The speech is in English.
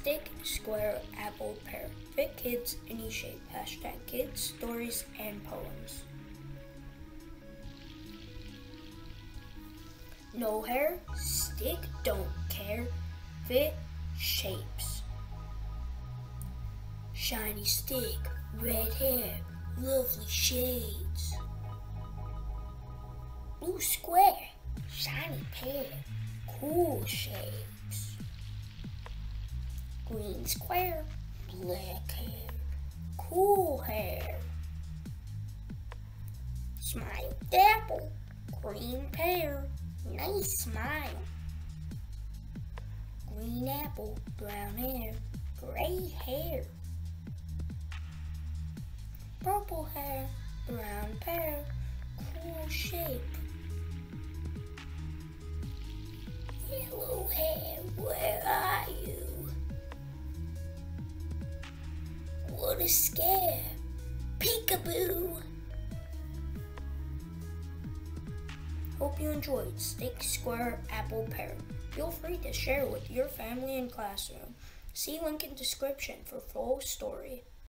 Stick, square, apple, pear. Fit kids any shape. Hashtag kids, stories, and poems. No hair, stick, don't care. Fit shapes. Shiny stick, red hair, lovely shades. Blue square, shiny pear, cool shapes. Square, black hair, cool hair. Smile. Apple, green pear, nice smile. Green apple, brown hair, gray hair. Purple hair, brown pear, cool shape. Yellow hair, A scare! Peekaboo! Hope you enjoyed Stick, Square, Apple, Pear. Feel free to share with your family and classroom. See link in description for full story.